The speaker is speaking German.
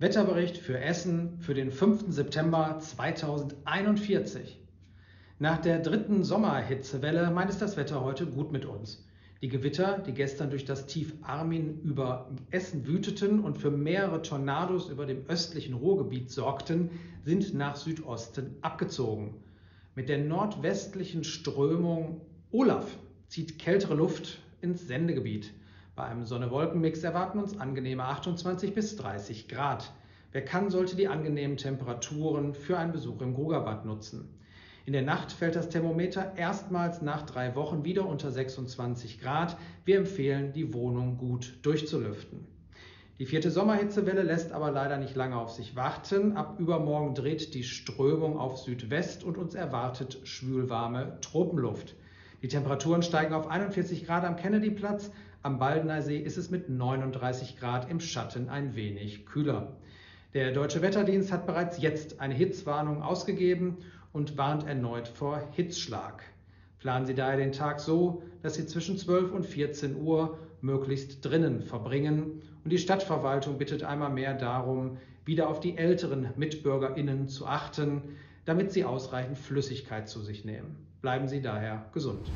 Wetterbericht für Essen für den 5. September 2041. Nach der dritten Sommerhitzewelle meint es das Wetter heute gut mit uns. Die Gewitter, die gestern durch das Tief Armin über Essen wüteten und für mehrere Tornados über dem östlichen Ruhrgebiet sorgten, sind nach Südosten abgezogen. Mit der nordwestlichen Strömung Olaf zieht kältere Luft ins Sendegebiet. Bei einem Sonne-Wolken-Mix erwarten uns angenehme 28 bis 30 Grad. Wer kann, sollte die angenehmen Temperaturen für einen Besuch im Grugerbad nutzen. In der Nacht fällt das Thermometer erstmals nach drei Wochen wieder unter 26 Grad. Wir empfehlen, die Wohnung gut durchzulüften. Die vierte Sommerhitzewelle lässt aber leider nicht lange auf sich warten. Ab übermorgen dreht die Strömung auf Südwest und uns erwartet schwülwarme Tropenluft. Die Temperaturen steigen auf 41 Grad am Kennedyplatz. Am Baldener See ist es mit 39 Grad im Schatten ein wenig kühler. Der Deutsche Wetterdienst hat bereits jetzt eine Hitzwarnung ausgegeben und warnt erneut vor Hitzschlag. Planen Sie daher den Tag so, dass Sie zwischen 12 und 14 Uhr möglichst drinnen verbringen. Und die Stadtverwaltung bittet einmal mehr darum, wieder auf die älteren MitbürgerInnen zu achten, damit sie ausreichend Flüssigkeit zu sich nehmen. Bleiben Sie daher gesund.